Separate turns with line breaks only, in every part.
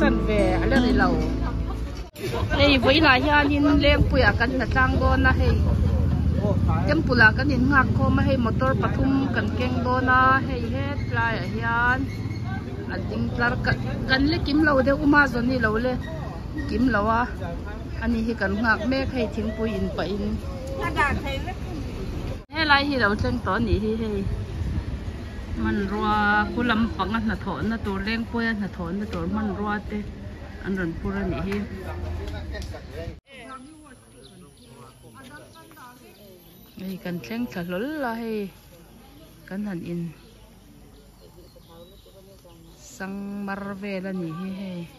chan ve ale ri lo ei voi na hian in leng puya kan na tlang go na hei tempula kan in ngak kho ma hei motor pathum kan keng do na hei he tlai a hian an ding tlar kan le kim lo de uma zo ni lo le kim lo a ani hi kan ngak me hei thing pui in pa in he lai hi lo chen to lâm, hi hei man rua kulam leng poya rua te an ron pura ni hi ei kan thleng thla hlol la hei kan han in. Sang mar vel ani hi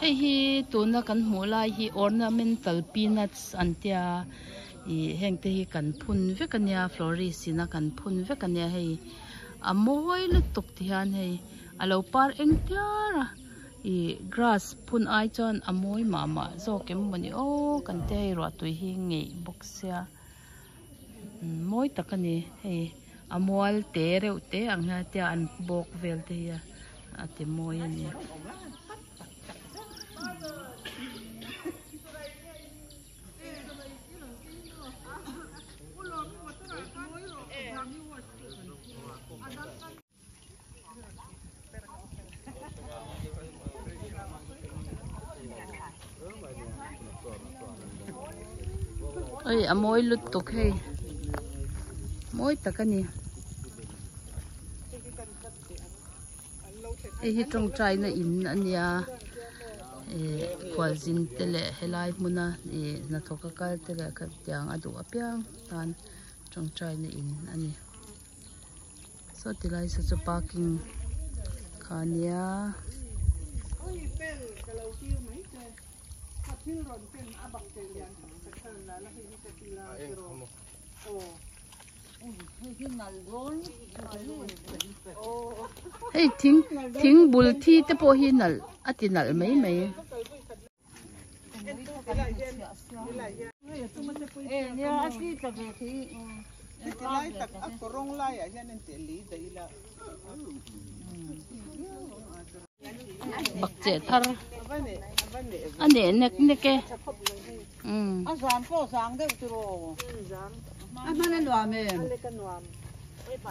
hei hi tuna kan hmu lai hi ornamental peanuts an tia, i heng te hi kan phun vek ania florisina kan phun vek ania hei a mawi le tuk ti hian hei a lo par eng tiara i grass phun ai chon a mawi ma ma. Zo kem mani, o, kan te hi ro tui hi nge boxia sia mawi mm, tak hei amwal te reuh te ang ha tia an bok vel te hi a te mawi ani. Ơi à mỗi lụt tục hay mỗi ta cái gì ấy trong trai na in anh ya qua zin tele helai muna na thoka kal tele ka tiang adu apiang tan, trong trai này in ani so tilai sa chu parking. Khania hey thính thính bùn thi tế bò hi nở, à ti nal mấy mấy
bạc chế thằng
neke um
a zam ko sang de tu ro a mana lo ame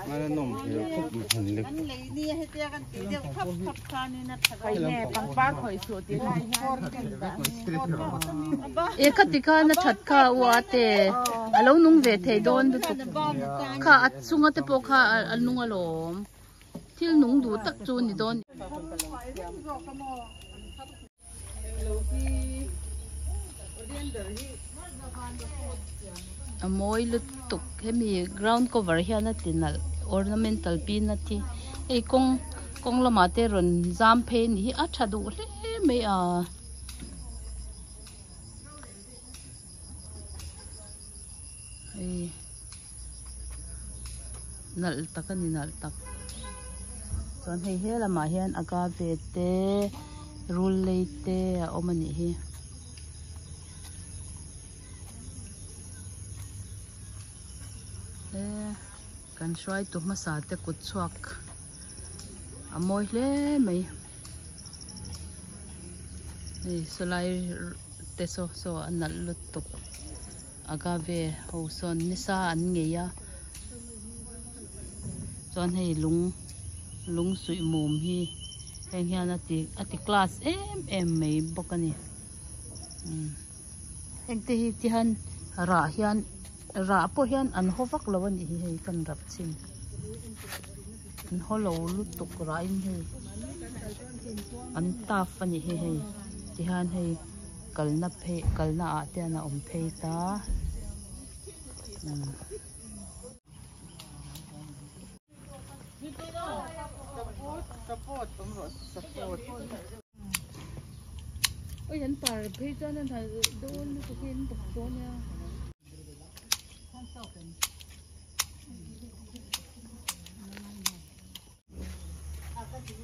Mana nom thì khúc hình lực an le ni he te kan ti de thap thap kha ni na tha kai ne pang
pa khoi su ti lai
kor kan da ba. E khati
kha na that kha wa te alo nung ve thei don du tu
ba mu ta kha
at sunga te po kha al nung alom thil nung du tak chu ni
don
amoy lutuk hemi ground cover hian a tinal ornamental pin na thi ei kong kong lama te ron zam phe ni hi a thadu hle me a ei nal tak ani nal tak chuan hei he lama hian aga ve te รูเลยเตออมันนี่ฮีเอ๊กันช่วยตัวมาสาเตกุดชวกอมอยเลยไหมนี่สลายเตโซโซอันนั่นลุตกอากาเวโฮซอนนิสาอันเงียจอนให้ลุงลุงสุยมุมฮี heng hian ati ati class em em mai bawk ani um mm. heng te hi ti han ra hian, ra po hian an ho vak lo ani hi hei kan rap chin. An ho lo lu tuk ra in hei an taf ani hi hei ti han hei kalna phe kalna a te ana om phei ta. Um
support support support
ôi hắn par phê cho nên thầy đôn nó có hin bọc số nha.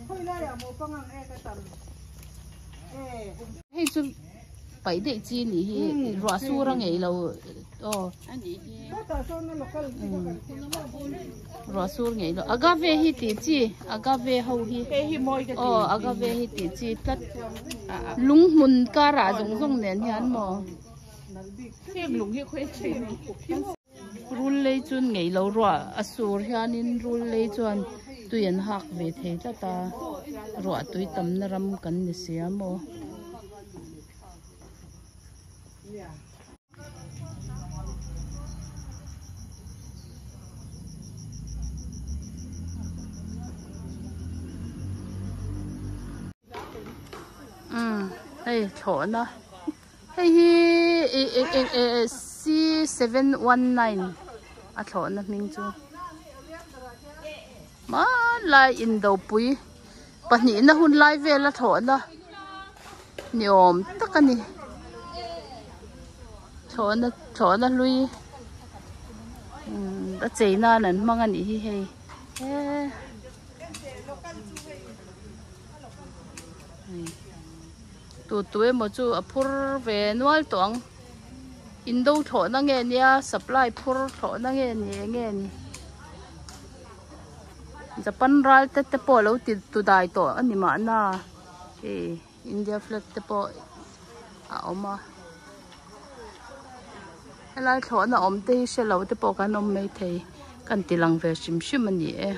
Hoi lai a mo pangang e ka tam e
hay chú bảy đệ chi nỉ hi rõ su ra ngày lâu kan. ro sur ngei lo agave hi ti chi agave ho hi
oh agave
hi ti chi tat lung mun ka ra jong jong nen hian mo
He lung hi khoi chi.
rul lei chun ngei lo ro asur hian in rul lei chuan tuyen hak ve thei ta ta ro tui tam na ram kan ni Ừ, đây chỗ đó. Hey, hi e e e e C seven one nine à chỗ nó mình chú mà lại in đầu bụi bà nhị nó hôn lại về là chỗ đó. nhom tất cả này chỗ nó chỗ nó lui. Ừ đã chế na nè mang anh hi hi Ê. tu tuwe mo chu a phur ve nual tawng in do tho na nge nia supply phur tho na nge ni nge ni japan ral te te po lo ti tu dai to ani ma na e india flag te po a oma helai tho na om te she lo lâu po bỏ cái mai mấy kan cần ve shim về ani e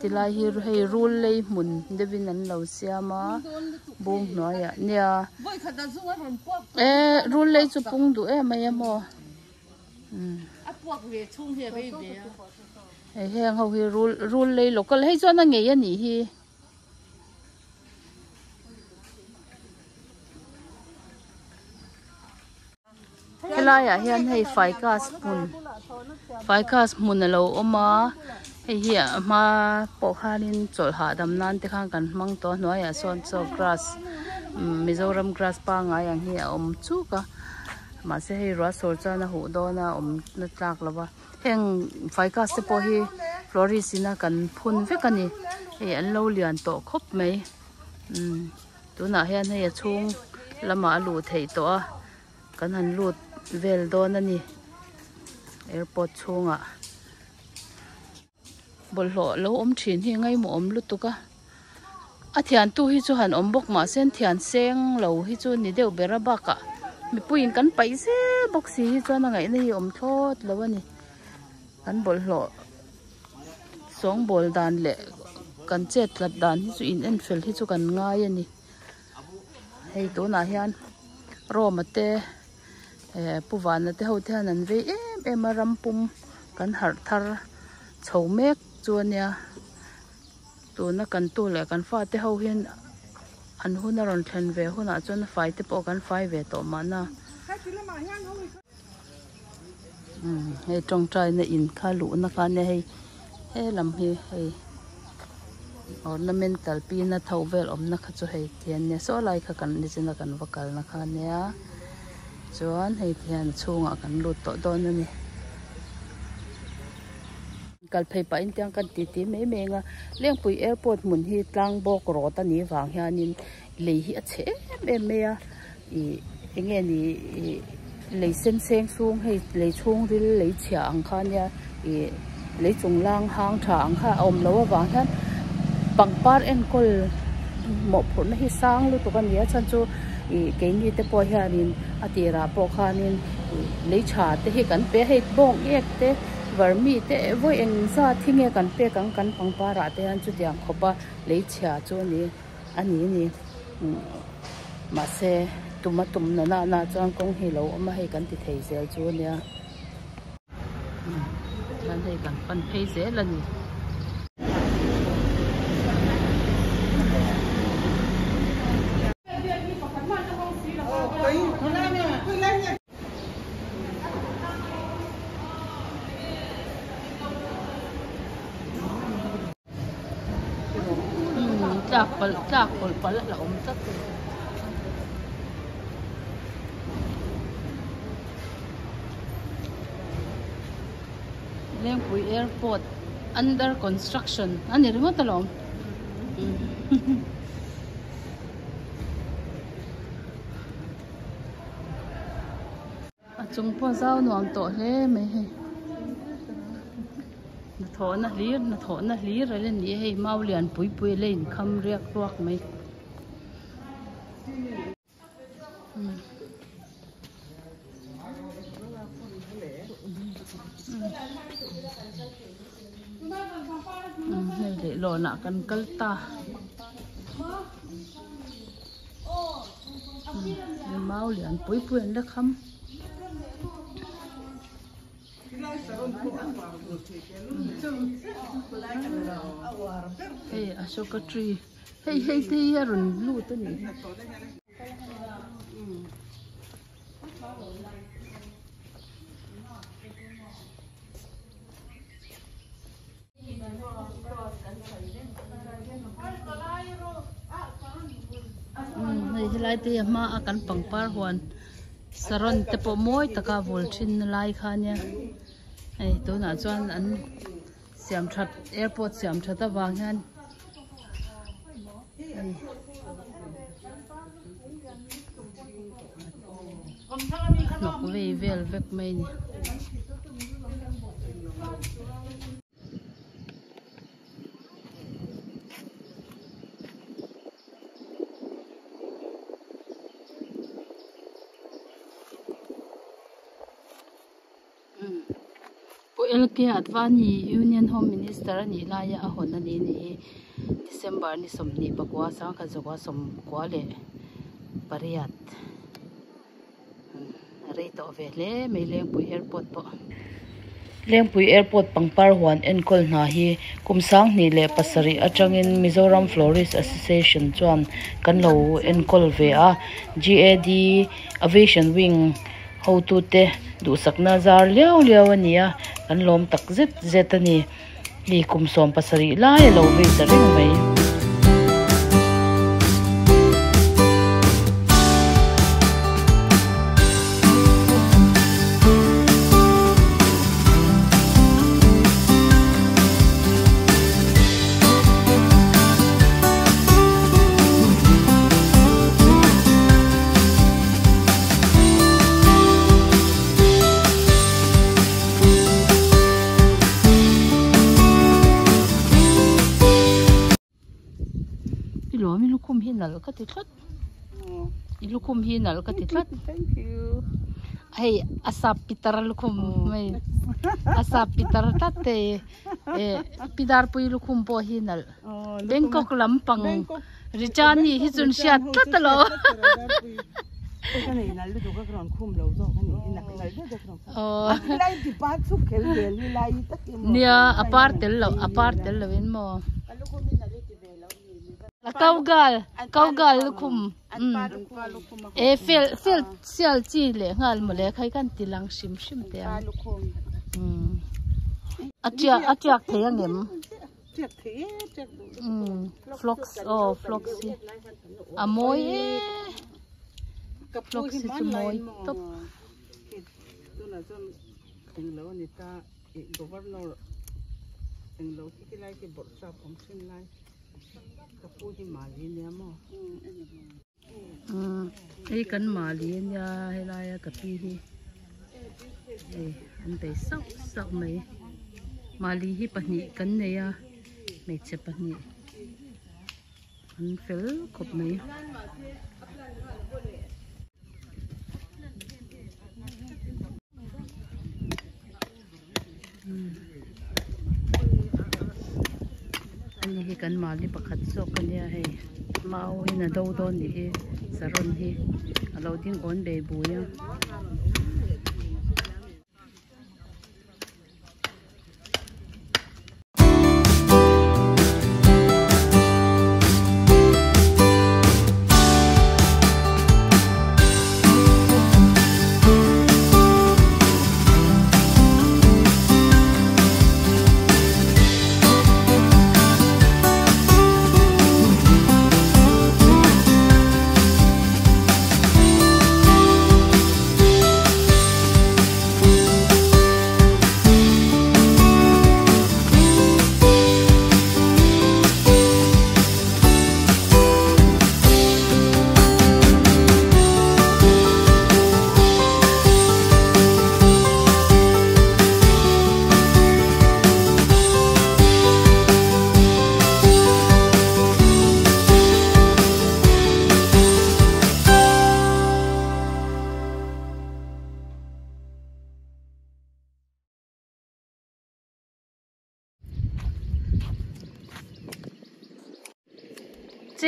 mình lai hi hei rul hi hi ru lấy lo để bung no lâu nia mà. Bông nói à
han ê
ru lấy lei bông đủ em e em amo um
A pok ve chung he ve ve.
hei heng ho hi nhỉ hi
lei local hei chuan a ngei ani hi helai ah hian hei ficus
mun ficus mun alo oma hei hi ma po khanin chol ha dam nan te khang kan mang to hnuai a son so grass. Mizoram grass pa nga yang hi a om chu ka ma se hei ro sol cha na hu do na om na tlak lawa heng ficus te po hi florisina kan phun ve kani hei an lo lian to khop mai um tuna hian hei a chung เวลโดนนี่แอร์พอร์ตชงอะบอลหล่อแล้วอมชินที่ไงหมอมลุตุกะอาเทียนตู้ฮิจูฮันอมบกมาเส้นเทียนเซงเหลาฮิจูนี่เดียวเบรบักอะมีปุยกันไปเส้บกสีฮิจูนังไงนี่อมทอดแล้ววะนี่กันบอลหล่อสองบอลดานแหละกันเจ็ดลัดดานฮิจูอินเอ็นเฟลฮิจูกันง่ายนี่ให้ตัวนาเฮียนรอมาเตะ Eh, na te ho te an ve eh, em em a rampum kan har thar chho mek chuania. Tu na kan tu le kan fa te ho hian an hun a ron thlen ve huna chuan fai te po kan fai ve to mà na. Hmm, um hei tong trai na in kha lu na kha ne hei. He lam hi, hei. Ornamental pi na thau vel om na kha chu hei. Thian ne so lai kha kan ni china kan vakal na kha ne a chuan hei thian chunga kan lut to don ani kal phei pa in tiang kan ti ti me me nga liên pui airport mun hi tlang bok ro ta ni wang hianin lei hi a che em me à. a i enge ni i lei sen seng sung hei lei chung ril lei chia ang kha nia i lei chung lang hang tha ang kha, om lo wang hian pangpar en kol mo phur hi sang lu to kan ya chan chu cái như thế bò hiền in à thì ra po khan in lấy trà thế hi cần bé hết bông ek thế. Vợ mi thế với anh sa thì nghe cần bé cần cần phong pa ra thế anh chú điang khó ba lấy trà cho ni anh ấy nè, mà xe tụm mà tụm nó na na cho anh công hi lâu mà hay cần thì thấy dễ cho nha anh hay cần phân phê dễ lần chạc pal chạc pal pal là om tất Lengpui Airport under construction. Ani rin mo talong? chung po zau nuam to hle na tho na lir na tho na lir le mau liền pui pui le in kham riak ruak mai Mm. Mm, lo na kan kal ta Mm, mau lian pui pui le kham Hey, Ashoka tree. Hey, hey, te here lu to ni. Mm, hey, helai te ma akan pangpar huan. Saron te po moi taka vol chin lai kha ai tôi nói cho anh an siam that airport xem that awang vàng Hey. nok ve về về mai LK Advani Union Home Minister ni la ya a hon ni ni December ni som ni bakwa sang kha jokwa som kwa le pariat. Hmm, rate of le me leng pui airport po. Leng pui airport pangpar huan enkol na hi kumsang ni le pasari atangin Mizoram Florist Association chuan kan lo en ve a GAD Aviation Wing ho tu te du sakna zar liao leo ania an lom tak zet zet ani li kum som pasari la ya lo ve ta ring mai alka titlat ilukum hina alka titlat
thank you
hey asap pitar lukum mai asap pitar tate eh pidar pui lukum po hinal
bangkok
lampang. Richani hijun siat tatalo
oh. oh. Nia apart lo apart
lo in mo. câu gờ câu gờ lúc khum
ê phil
phil phil chi lệ ngal mà lệ khai căn tì lăng sim sim tè à chia à chia thế anh em.
Mm.
flocks oh flocks
à flux flocks thì mối top. Governor ang low kiki lai ki bot sa pom sin lai kuji mali ni amo.
Ah, ai kan mali ni ya hela ya kapi hi. Eh, ante sok sok mai. Mali hi này kan ne ya. Mai che anh phải fel kop mai. Mm. ni hi kan mal ni pakhat zawk ania hei mau hina do dawn ni hi saron hi alo ding on bei buya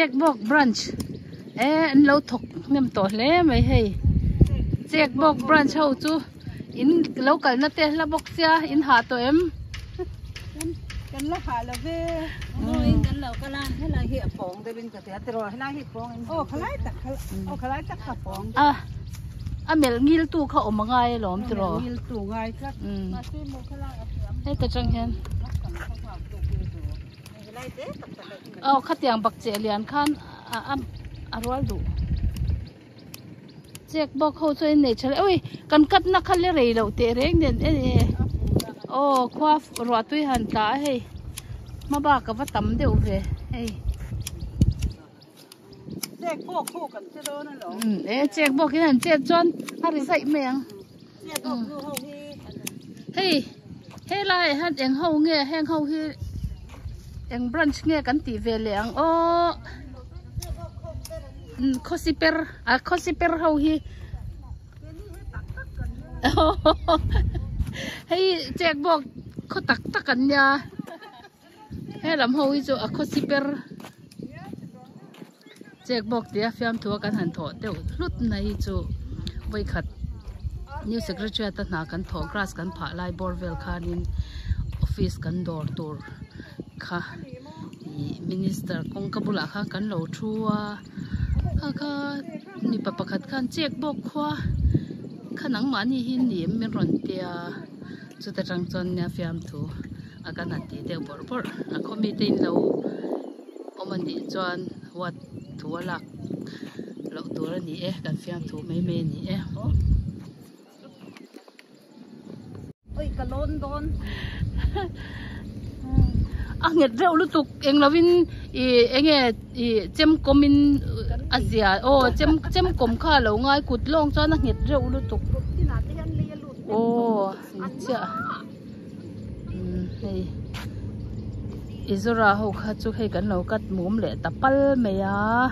จ็กบอกบรันช์เอ้ะอันเราถกน้ำต่อแล้วไม่ให้
เจ็กบอกบรันช์เอา
จูอินเรากันนัดเตะละบอกเสียอินหาตัวเอ็ม
กันละหาละเว้ยกันเราก็ล่างให้เราเหี้ยปองได้เป็นกระเสียตรอให้เราเหี้ยปองโอ้ขลายตักโอ้ขลายตักกระปองอะ
อะเมลงิลตู่เขาออกมาไงหลอมตรอเมล
งิลตู่ไงครับ
มา
ซื้โมขลายเอให้แต่จังเห็น tôi là dân anh lâu người ta ý
governor anh lâu cái cái này cái bộ sao cũng xin lại cặp đôi thì mà đi nè mà อืมไอ้กันมาเลียนยาให้ลายกับพี่ที่เอ้อันเตสักสักไหมมาลีที่ปะนี่กันเนี่ยไม่ใช่ปะนี่อันเฟลครบไหมอืมอันนี้ให้กันมาลีประ เองบรันช์เงี้ยกันตีเวลีองโอ้คอสิเปอร์อะคอสิเปอร์เฮาฮีให้แจกบอกข้อตักตักกันยาเฮ้ลำเฮาอีจูอะคอสิเปอร์แจกบอกเดี๋ยวฟิล์มทัวร์กันหันถอดเดี๋ยวลุดในจูไว้ขัดนิวสกเรเชียตนากันถอกราสกันผาไลบอร์เวลคานินออฟฟิศกันดอร์ตัว ko kan se do na lo um e check box han che chon hari sai meng xe bọc vô hậu đi hei hei lai han eng ho nge heng ho hi eng branch nge kan ti ve leng o Mm, khosiper a khosiper ho hi hei check box kho tak tak kan ya he lam ho hi chu a khosiper check box dia fiam thua kan han tho teu hlut nai chu voi khat new secretary ta na kan tho grass kan pha lai borvel khanin office kan dor tur kha i minister kong kabula kha kan lo thua kha kha ni pa pakhat khan check box khwa khanang mani hin ni min ron tia chu ta tang chon nya fiam thu a kan han ti te bor bor a committee in lo omani chuan wat thua lak lo tur ani e kan fiam thu mai me ni e
ôi cái lôn đôn
a Ah, à nghẹt rượu lúc tục. Em nói với anh ấy, nghe ý chém cơm in à gì à? Ô chém chém cơm khá lâu ngay cút long cho nó nghẹt rượu lúc tục.
Ô
chưa? Ừ, Này izora hậu khát chú hay gần lâu cắt mũm lệ tập pal mày à?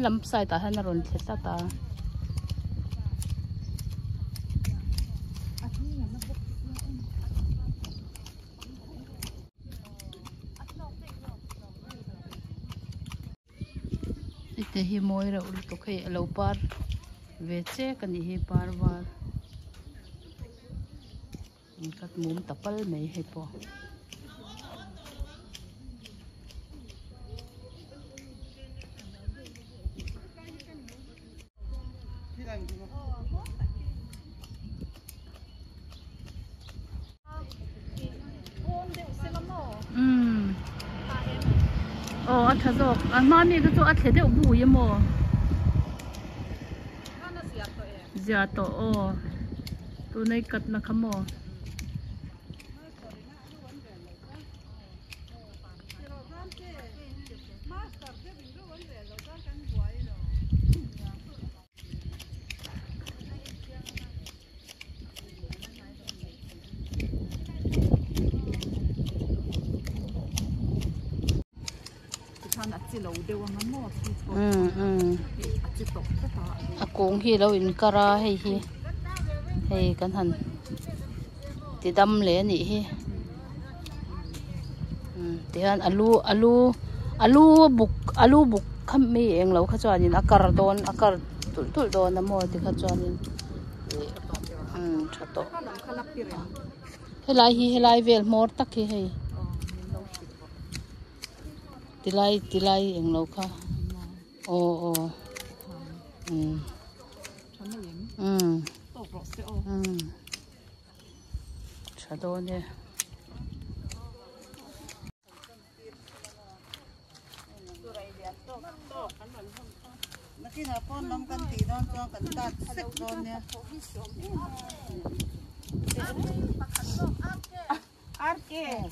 He lam sai ta han ron the ta ta ra ul to khai lo par ve che kan hi par war kat mum tapal mai he po อืโอ้อันเถอะจบอันมามีก็จบอันเถอะเดียวบูยมั้งเสียตัวโอ้ตัวในกัดนะขโมย khi hi lâu in cara hay hi Hay kan han Ti dam le ni hi Ừ, Ti han alu alu Alu buk alu buk kham mi eng lo kha chuan in akar don akar tul tul don na mo ti kha chuan in Ừ, tha to.
Cái làm cái lắp kia rồi
Helai hi helai vel mor tak hi hei Tilai tilai eng lo kha Ồ ồ. Ừ. Ừ Ừ. Thà đô nè
là con năm cân tỷ đó cho cân tạt xích rồi nè
Arke,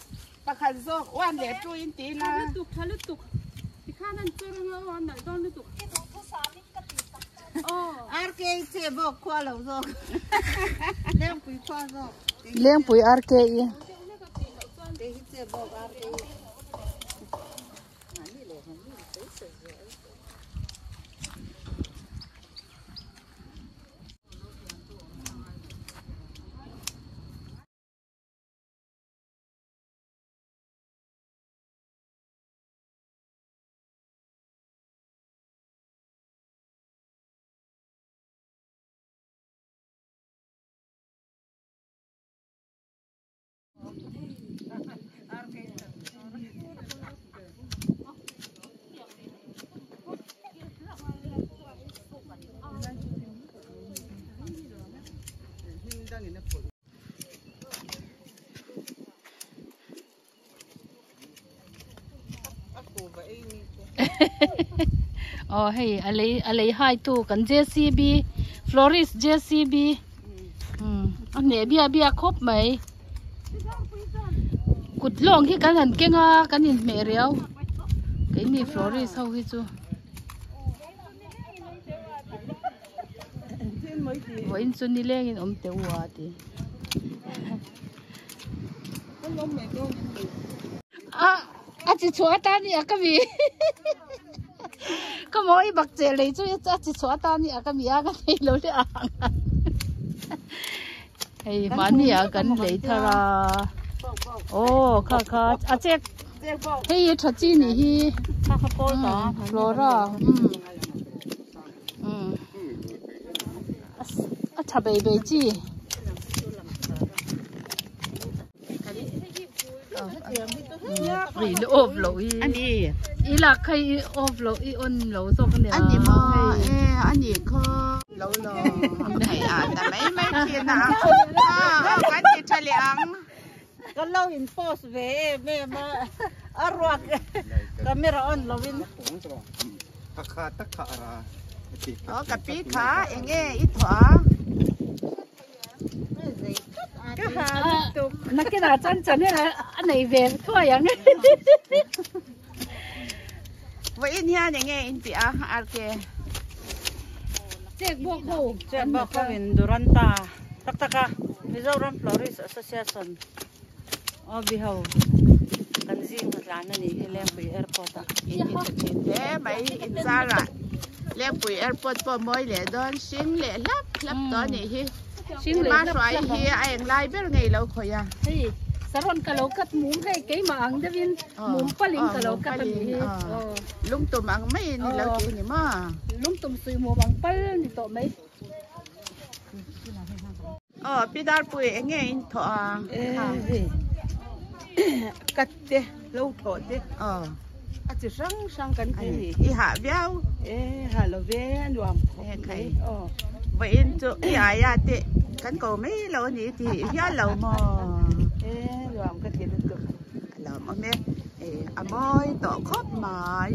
pakazok, wan le tu inti na.
tục thà lúc tục thì khá nên chơi nó ngon này con lúc tục Arke che bo kwa lo zok. Lem pui kwa zok. liang pui
ar ke i
Te hi che bo arke.
oh hey à lấy à lấy hai tu cần JCB Floris JCB ừ hmm. anh nè, bia bia khóc mấy cụt long khi cái lần kia nga cái hình mẹ réo cái mi Floris sau khi chú vậy xuân đi lên in om tiêu hoa thì. Ah à chỉ chua ta à cái gì có mỗi bạc trẻ lấy cho à chỉ chua ta cái gì à cái gì lâu đi hay mà nè à cái lấy thà là
ô khá khá
à chị hay thật chi nè hi
ừ
ừ à chả bề bề chi
รีโอบโลอีอันนี้
อีหลักใครอบโลอีอนเโลซงเนี่ยอันนี้มอเอ
อันนี้ก็เลโลไม่อ่าแต่ไม่ไม่เขียนนะอ่าอันนี้เลียง
ก็เล่าอินโฟสเวเม่มาอรวกก็ไม่ร้อนเราวิน
ตะขาตะขาอะไรอ๋อกะปีขาเอ
งเออีถวา
nó cái nào chân chân này anh này về thôi vậy
Vậy in nha, em nghe in bia, à cái.
chết buộc hồ Chen ba ko
in Duranta. Tak taka. Mizoram Florist Association. O bihaw. Kanzing matlana ni Hilem Pui Airport. In in te mai
in Zara. Lem Pui Airport po moi le don sing le lap lap to ni hi.
xin Ma xoay hi
ai ang lai ber ngai lo khoya.
hey saron kalau kat mum cái ăn đó viên Ờ, mum paling kalau kat mi.
Lung tum ang mai ni lo ki ni ma.
lung tum sui mo bang pal ni to mấy
Ờ pidar Pui ang nghe in tho.
cắt tê lâu thọ tê
Ờ.
à chỉ sang sang tê Ani nhỉ
i ha biao.
ê hà lo về luồng Ê, khay. ờ
vậy cho ya ya te kan ko mấy lâu ni thì ya lâu mà
ê luồng cái tiền được
lâu mà mẹ à môi tổ khóc mày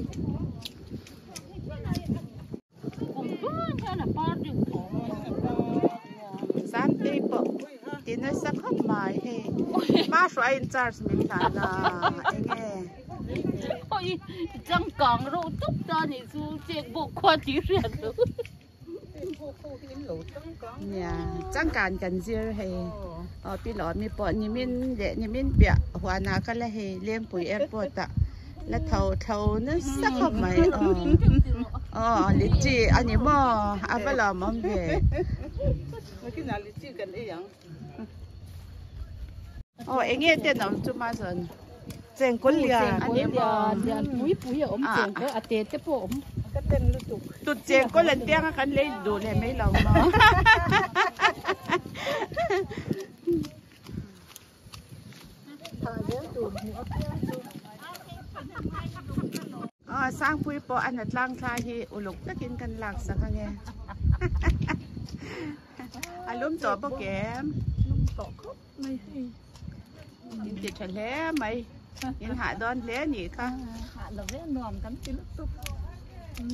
bộ. Thì nó sẽ khóc mày he má xoay in charge mình là là nghe
ôi chẳng còn rồi túc ra thì su chết bộ qua chỉ riêng rồi nhà
chẳng cần cần gì he ờ bị lọ mi bỏ ni min để ni min bịa hoa na cái là he liên bùi airport à là thầu thầu nó sẽ khóc mày ờ. Ờ lý chị anh em mà à phải làm mong về.
Cái nào lịch chi cần ấy vậy?
Ờ anh nghe
tiền nào chú mà rồi
chèn quân liền anh em mà bụi
bụi ở ống À. tiền cơ à tiền tiếp bộ ống
cái tên lưu tục.
Tụt tiền có lần tiếng cái lấy đồ này mấy lòng mà. Ờ sang phui po anh at lang khai hi uluk takin kan lak sa kange alum to po kem
tỏ khóc mày in
ti cha le mai nhìn ha đơn lẽ nhỉ ta
hạ là vẽ nòm cắn cái lúc tục ừ.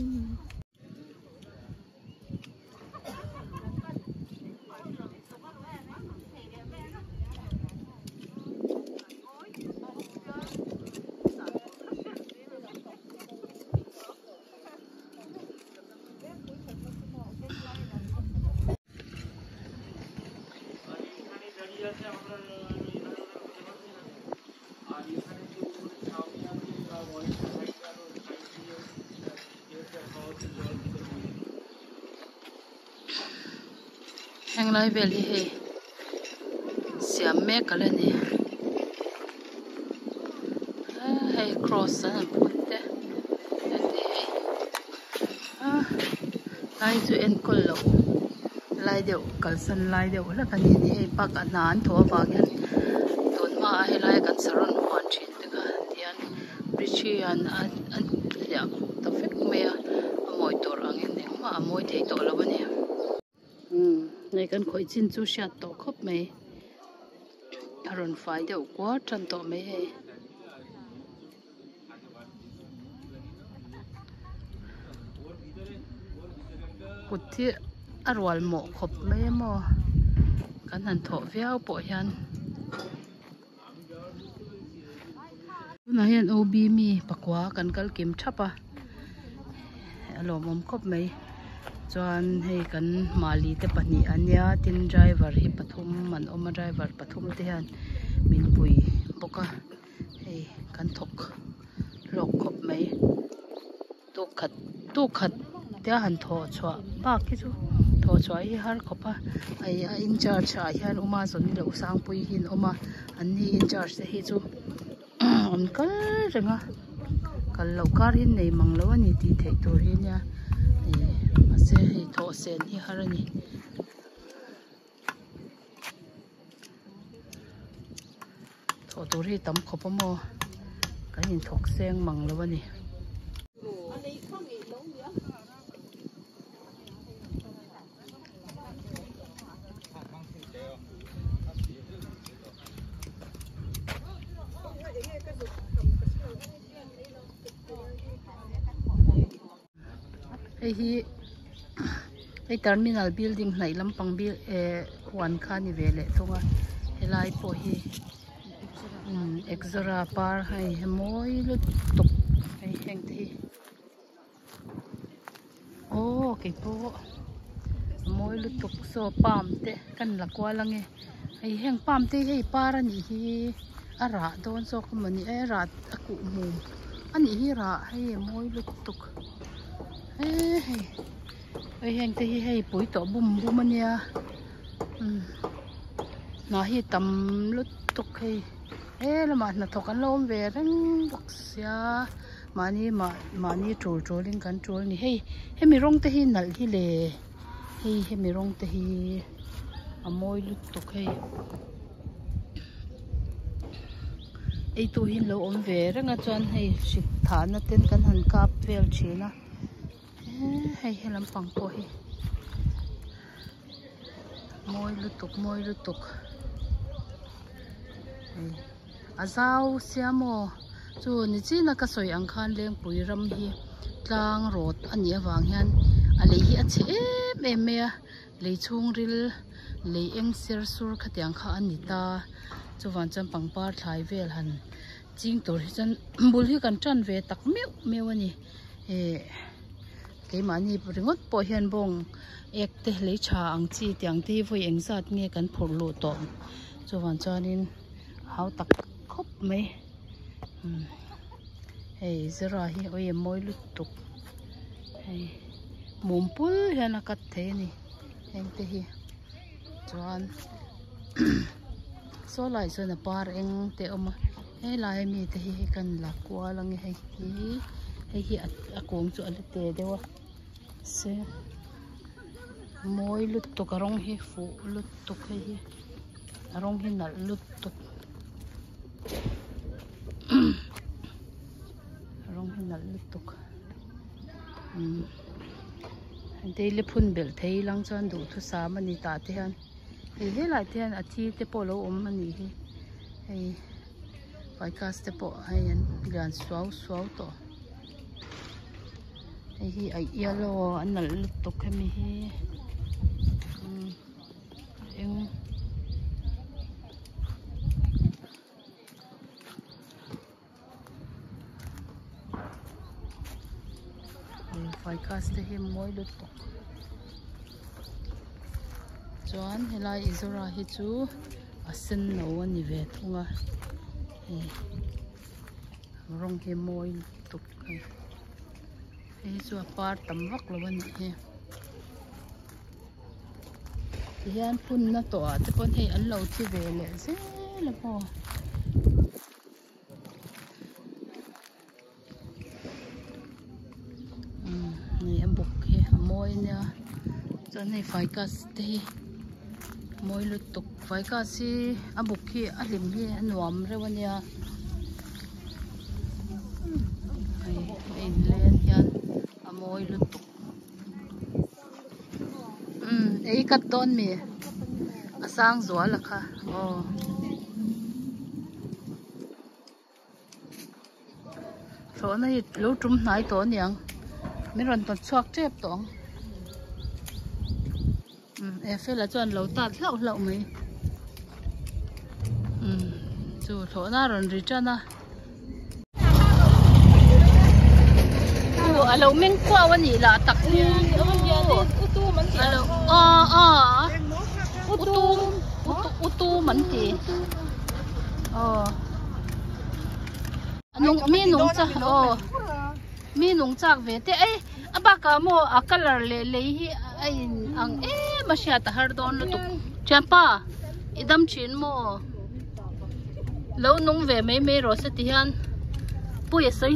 Hang lai vel hi hei siam mek ka le ni hei cross an put te an ni hei Ah, lai chu en kol lo lai deuh kal san lai deuh la kan ni ni hei pak a na an thaw awak hian ton ma a helai kan saron huan thin te ka tian richi an an an ya ta fek me a moi tor angin ne ma moi thei to lo này cần khởi chín chú sạt tổ khóc mày à rồi phải đều quá chân tổ mấy hệ cụt thì ở rồi mộ khóc mấy mò cái hàng thọ véo bộ hiền na hian OB mi pakwa kan kal kim thapa alo mom khop mai chuan hei kan mali te pahnih ania tin driver hi pathum an awma driver pathum te hian min pui bawka hei kan thawk lawk khawp mai tu khat tu khat te han thaw chhuah bak hi chu thaw chhuah hi har khawpa ai a in charge ah hian uma zawn ni lo sang pui hin awma an ni in charge te hi chu an kal renga kal lo kar hin nei mang lo ani ti thei tur hi nia se hei thaw sen hi har ani thì tur hi tam khawp cái nhìn in sen seng mang lo Hey, he hi terminal building hnai lampang bil e ờ, huan kha ni ve le thunga helai pawh hi ừ, exora par hai mawi lut tuk hei heng te ô cái pawh mawi lut tuk so pam căn kan la kwa nghe. Hei heng pam te hei par ani hi. À rạ dawn zawk mani e ra a kuh hi ra hei mawi lut tuk Ê, hei ơi hiện thì hay buổi tổ bùm bùm anh nha. Ừ. Nó hi tầm lúc tục hay. Ê, là mà nó thuộc ăn lôm về răng bọc xia. Mà ni mà mà ni trồi trồi lên cắn trồi ni hay hay mi rong tê hi nal hi lệ hay hay mi rong tê hi à môi lúc tục hay. Ấy tu hi lâu ông về răng ở chân hay, xịt thả nó tên căn hàn cáp về chỉ na hay hay làm phẳng po hi môi lưu tục, môi lưu tục. À sao xem mò chú ni chi na ka soi ang khan leng pui ram hi. Tlang rot ani awang hian. À, a lei hi a che em me a. Lei chung ril. Lei eng ser sur khatiang kha ani ta. Chuwan chan pangpar thlai vel han. Ching tor hi chan. Bul hi kan tran ve tak meu meu ani e cái mà ni ringot po hian bong, ek te lấy cha ang chi tiang ti vui eng zat nge kan phur lu to. Chuwan chuanin hau tak khop mai hmm. hei zera hi oi moi lu tuk. Hei mum pul hian a kat the ni. Eng te hi. Chuan, so lai so na par eng te oma hei lai mi te hi kan la kwa lang hei hi. Hei hi a kong chu ale te dewa se moi lut to karong hi fu lut to hei hi arong hi nal lut to arong hi nal lut to um daily phun bel thei lang chan du thu sa mani ta te han hei he lai te han a thi te polo om ani hi hei ficus te pawh hay an lian suau suau to hei hi ai yellow an nalh lut tuk hemi hi em a eng hei hi mawi lut tuk chuan helai izora hi chu a sen no ani ve thunga rong rawng hi mawi tuk hei hei chùa a tấm vóc là bên này. He ti hian phun na tawh te pawh hei an lo chi ve le là pawh này ni a buk hi a cho nia chuan hei thì te hi mawi lut tuk ficus hi a buk anh a hlim anh a nuam reuh ania hei ein len hian a mawi tuk um ei kat dawn mi a sang zual kha. Oh thawna hi lo tum hnai taw niang mi ron tổ chuak em tawng là e fela tạt lẩu tat hlau ừ, mai um chu thawna ron ri na. Chu alo meng kwa wani la tak ni
alo a
a
utu
utu utu man ti oh nung mi nung cha oh mi nung chak ve te ai abaka mo a color le le hi ai ang e ma sha ta har don lu tuk champa idam chin mo lo nung ve mai mai ro se ti han pu ye soi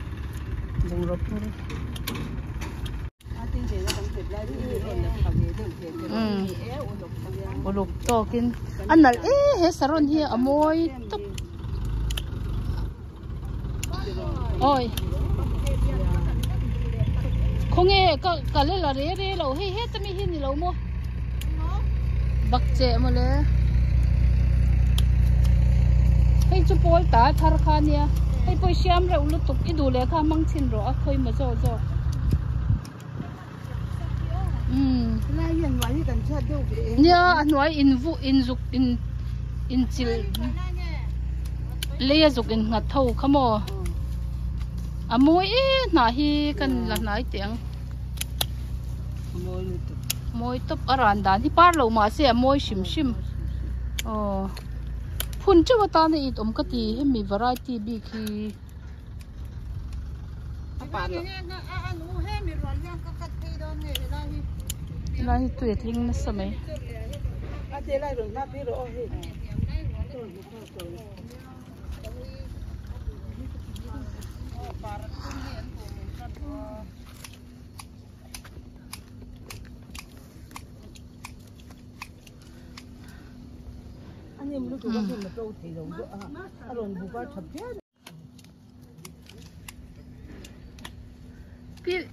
ho bung ro phur
um uluk
tokin anal eh he saron hi amoy tuk
ôi.
Không nghe cả cả lên là rế rế hay hết tao mi hin gì lâu mua. Bạc chè mà lẽ. Hay chú bôi tá thar kha nia hay bôi xiêm rồi lúc tục ít đủ lẽ kha mang chín rồi khơi mà
kan cha do be nia
anh nói in vu in dục in in chil lấy dục in ngặt thâu khamo à môi e na hi kan la nai tiang
moi lu tu
môi top aran dan hi par lo ma se môi shim phun chu ta ne it om ka ti he mi variety bi khi
apa lo
la hi tu etling na samai
a te lai ro na pi ro o he anh em lúc mà trâu thì rồi đó à rồi bù ba thập thế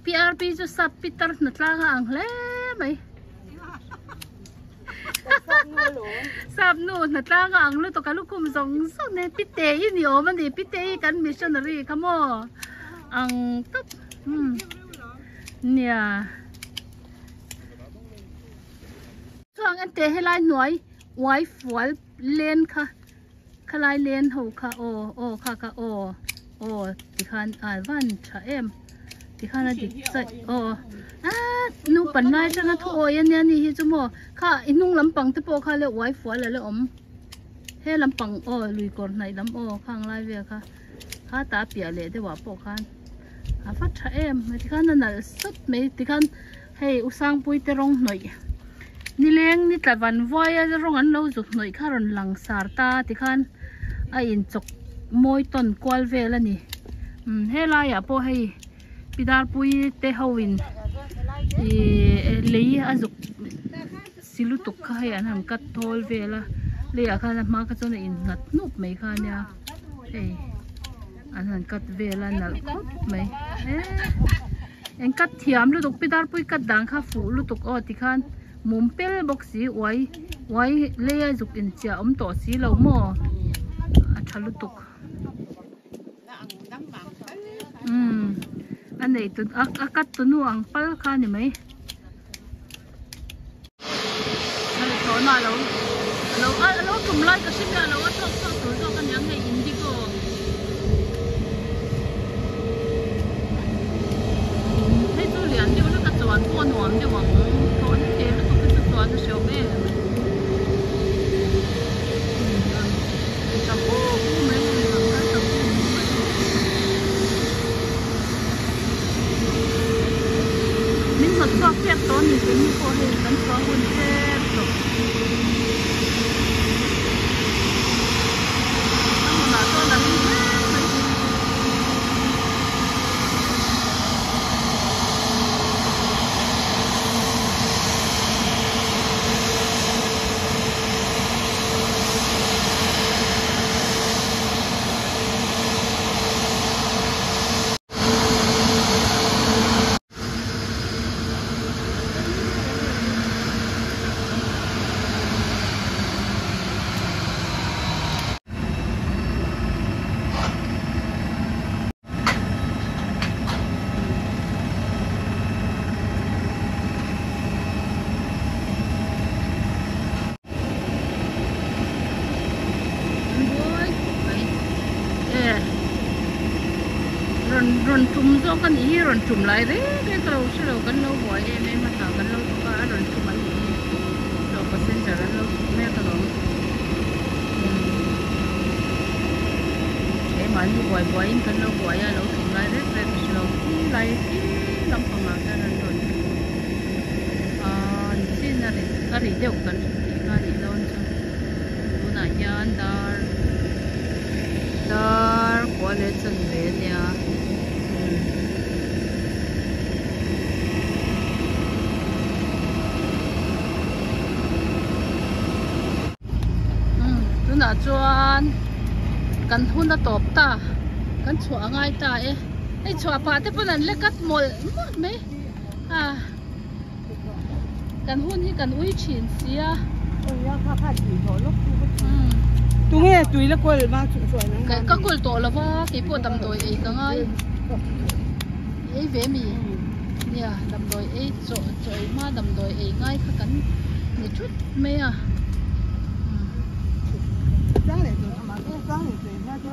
PRP chu sap pitar na tla nga ang hle mai sap nu na tla nga ang lu to ka lu kum zong so ne pite yi ni o man pite yi kan missionary kamo ang top hmm nia chuang an te helai noi wife เลนค่ะคลายเลนหูค่ะโอโอค่ะค่ะโอโอที่คันอ่านวันชะเอ็มที่คันอะดิใส่โออ่านูปันไล่ฉันนะทุกโอยันยันนี่ฮิจุโมค่ะอินุ่งลำปังตะโปค่ะเลยไว้ฝัวเลยเลยอมเฮ้ลำปังโอลุยก่อนไหนลำโอข้างไล่เวียค่ะข้าตาเปียเลยได้ว่าโปคันอาฟัดชะเอ็มที่คันนั่นน่ะสุดไหมที่คันให้อุสังปุยเตรงหน่อย ni leng, ni tla van voi a rong an lo zuk noi kha ron lang sar ta ti khan. A in chok moi ton kwal vel ani. Um he la ya po hei. Pidar pui te hawin e lei zuk silu tuk kha hei an han kat thol vela le a khan ma ka chon in nat nup mai kha nya hei, an han kat vela nal khop mai. Eh en kat thiam lu tuk, pidar pui kat dang kha fu lu tuk o ti khan mum pel box si wai wai le dục zuk in cha om to si lo mo a thalu tuk um anh này tụi à, à cắt tụi nó ăn pal kha này mấy này chỗ nào lâu lâu à lâu tụm lại cái sinh ra lâu à thôi thôi tụi nó cái nhang này indigo thấy tụi liền đi nó cái chuan con nuông đi hoàng mình thật cho phép đó thì cái như cô hình vẫn có hơn phép rồi nhưng mà tôi là mình run run tum zo kan i run tum lai re cái ka lo shi lo kan lo boy em em ma ta kan lo ka run tum an i lo pa sen jar lo me ka lo e ma ni boy boy in kan lo boy ya lo tum lai re re shi lo lai ki lam pa ma ka ran run à ni sin na re ka ri deu kan ka ni don cha tu na yan dar. Dar kwa le chen ve nia na chuan kan hun na top ta. Kan chua ngai ta e. Ei chua pa te pun an le kat mol me. À kan hun hi kan ui chin sia.
Um tụi nghe tụi nó quay mà chụp chuột nó cái các cô
tổ là va cái bộ tầm tuổi ấy cái ngay ấy về mi. Nha tầm tuổi ấy chỗ chỗ mà tầm tuổi ấy ngay khá cắn một chút mê à
sáng này tụi mà cái sáng này tụi nó chứ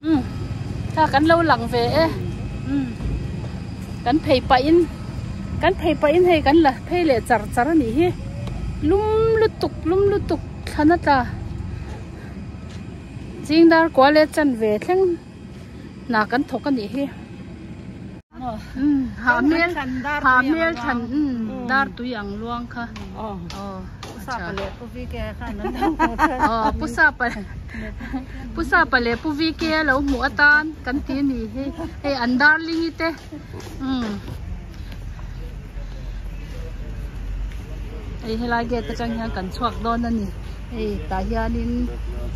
ừ cắn lâu lặng về ừ. Pa in cắn phê pa in hay cắn là phê lệ char char này hi lum lu tuk lum lu tuk thana ta. Jing dar kwa le chan ve thleng na kan thok ani hi ừ. Ha miel
ha miel than ừ dar
tu yang luang kha.
Ờ.
Pusa lo mu atan kan ti ni he he um helai ge ta chang hian kan chuak don ani ei ta hianin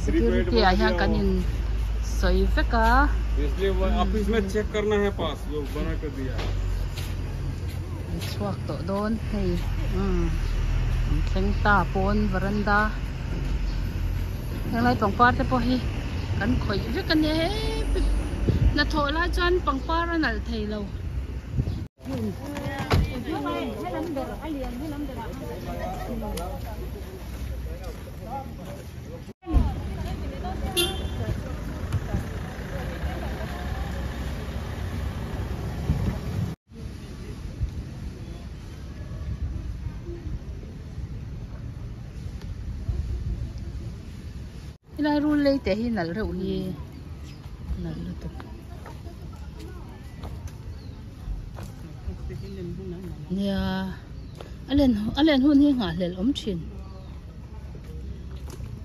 security a hian kan
in soi veka
इसलिए office में check करना है पास वो बना कर दिया है
chuak to don hei ta pon veranda helai pangpar te po hi kan khoi ve kan ne na tho la chan pangpar anal thei lo ila rul lei te hi nal reuh hi nal lu tu nia alen alen hun hi nga hlel om thin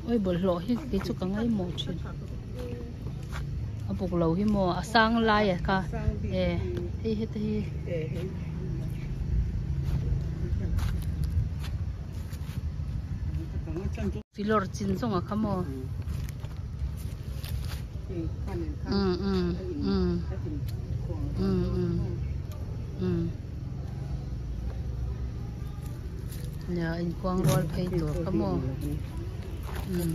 oi bol lo hi ki chu ka ngai mo thin a buk lo hi a sang lai a ka e hi hi ฟิลอร์จินส่งอะขโมย
อื
มอืมอืม
อืมอืม
อืมเนี่ยอินกวางรอลไปตัวขโมยอืม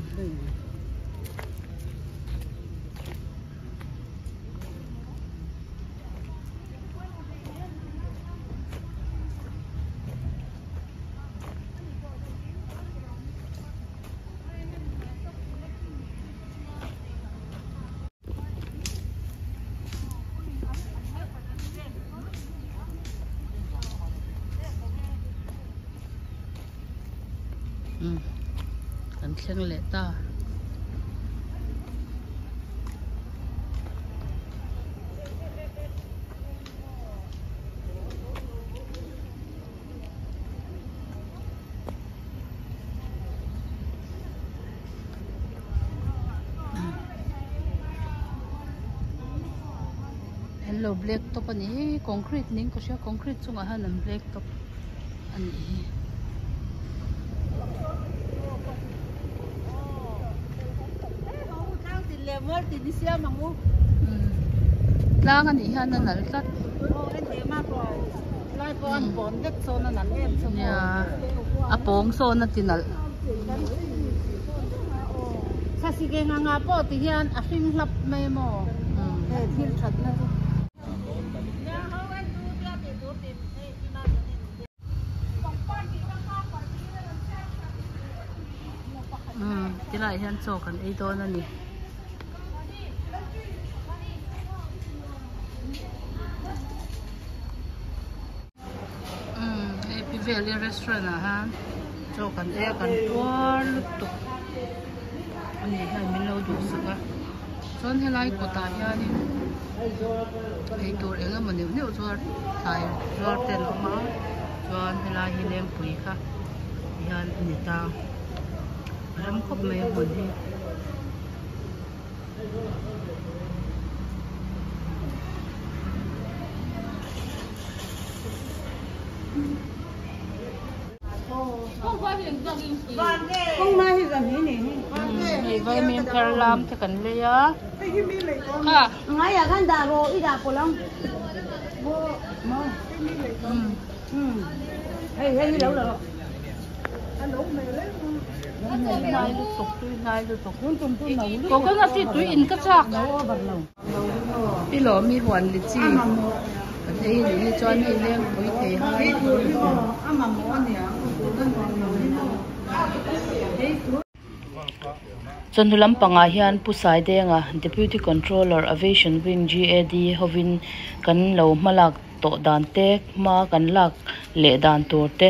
hello black top ani concrete ning ko siya concrete chunga hanan black top ani lang ani han na nal tat
ya
apong so na tinal
sa sige nga nga po tiyan asing lap may mo
eh
thil that na
to ừ cái lại hen cho cần ấy to nè Restaurant à ha? Cho cần ấy cần quá lúc tục. Anh ấy hay mình lâu dùng sức á chọn hay lại của ta ya đi ấy đồ ấy mà nếu nếu cho tài, cho tiền nó mà cho nên là hi lên quỷ khác yan anh ta ram khop mai hon hi
không mai thì gần thế này hei vai min kar lam
te kan le ya
ha ngay à gan da ro i da ko lang
um
ừ. hey hey ni lâu rồi nai lu tok tu
nai lu tok
kun tum in ka chak nấu bật
mi hoàn lịch chi kan thì ni ni chuan hei leng pui thei hai
ama mo ni à
chon hulam panga hian pusai denga deputy controller aviation wing GAD hovin kan lo malak to dan te ma kan lak le dan tur te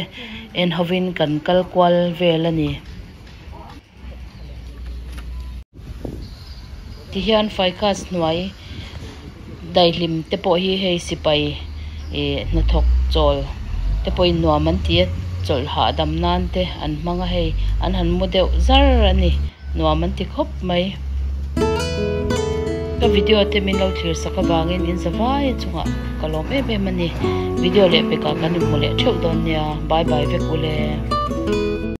en hovin kan kal kwal vel ani ti hian faikas nuai daihlim te po hi hei sipai e na thok chol te in nuam an ti chol ha dam nan te an hmanga hei an han mu deuh zar ani nuam an ti khop mai ka video te min lo thir saka bangin in zawai chunga kalom em em ani video le pe ka kan mu le theu don nia bye bye vek ule